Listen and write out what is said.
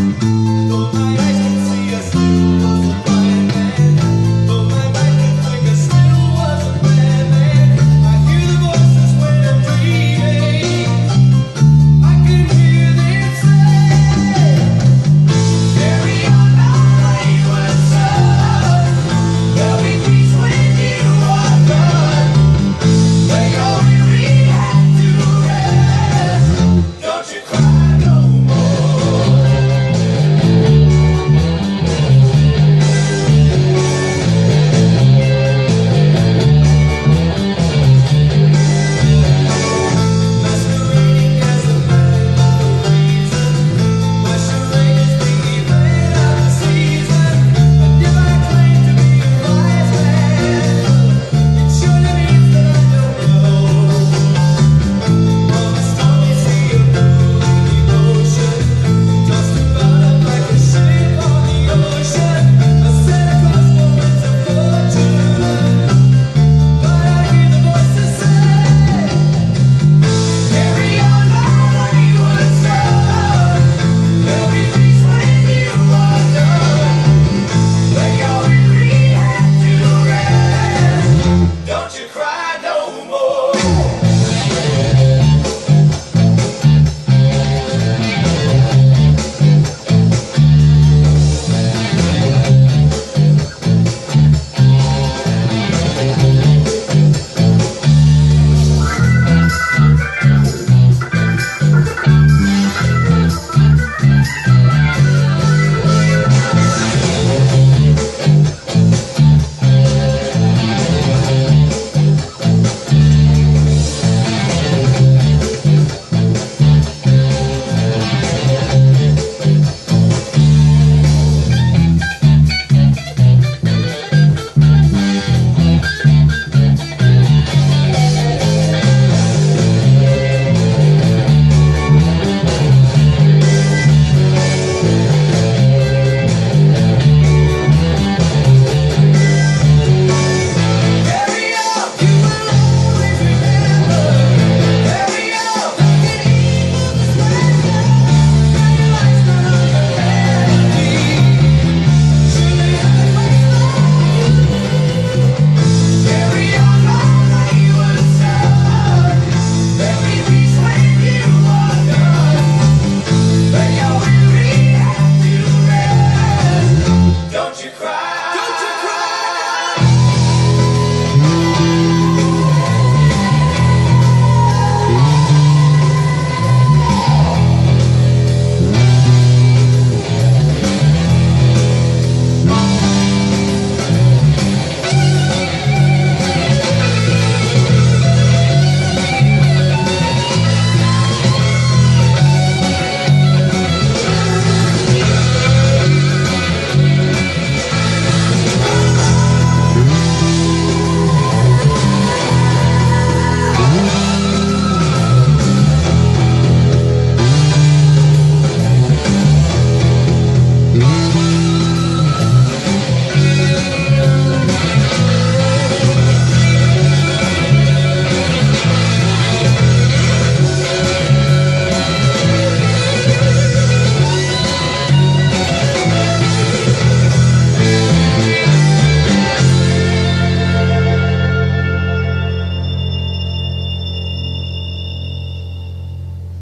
Mm-hmm.